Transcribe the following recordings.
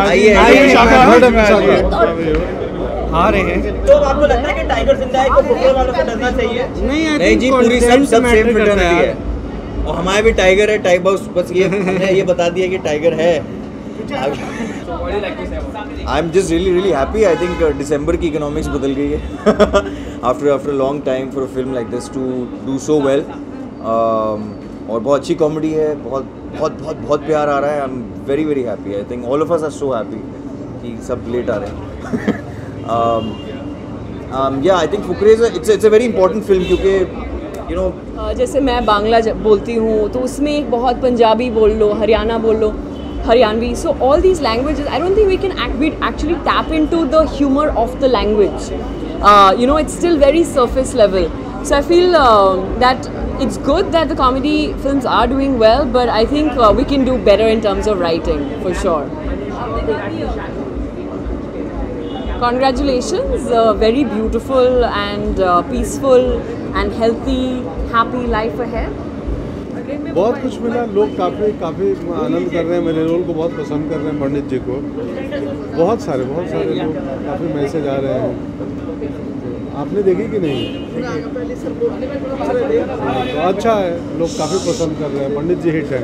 आइए आइए आ रहे हैं। तो आपको लगता है कि टाइगर ज़िंदा है को फुटबॉल वालों से डरना चाहिए? नहीं नहीं जी पूरी सब सब सेम। है और हमारे भी टाइगर है टाइप हाउस बस ये हमने ये बता दिया कि टाइगर है। I am just really really happy I think December uh, की इकोनॉमिक्स बदल गई है। After after long time for film like this to do so well और बहुत अच्छी कॉमेडी है बहुत बहुत बहुत बहुत प्यार आ रहा है। I am very very happy I think all of us are so happy कि सब लेट आ रहे हैं। Think Fukre is a, it's, a, it's a very important क्योंकि know अ, जैसे मैं बांग्ला बोलती हूँ तो उसमें एक बहुत पंजाबी बोल लो हरियाणा बोल लो Haryanvi so all these languages I don't think we can actually tap into the humour of the language you know it's still very level. So i feel uh, that it's good that the comedy films are doing well but i think uh, we can do better in terms of writing for sure Congratulations, uh, very beautiful and uh, peaceful and healthy, happy life ahead. बहुत कुछ मिला लोग काफ़ी काफ़ी आनंद कर रहे हैं मेरे रोल को बहुत पसंद कर रहे हैं पंडित जी को बहुत सारे बहुत सारे लोग काफ़ी मैसेज आ रहे हैं आपने देखी कि नहीं? तो अच्छा है लोग काफ़ी पसंद कर रहे हैं पंडित जी हिट है।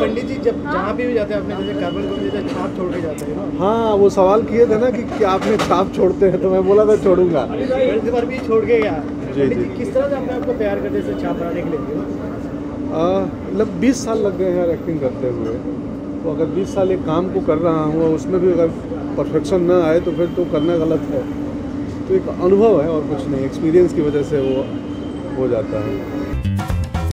पंडित जी जब जहाँ भी जाते हैं जैसे कार्बन को जैसे छाप छोड़ के जाते हैं हाँ वो सवाल किए थे ना कि क्या आपने छाप छोड़ते हैं तो मैं बोला था छोड़ूँगा। इस बार भी छोड़ के गया। जी, जी। किस तरह से अपने आप को तैयार करते हैं छाप बनाने के लिए? मतलब बीस साल लग गए यार एक्टिंग करते हुए। तो अगर बीस साल एक काम को कर रहा हूँ उसमें भी अगर परफेक्शन ना आए तो फिर तो करना गलत है। तो एक अनुभव है और कुछ नहीं एक्सपीरियंस की वजह से वो हो जाता है।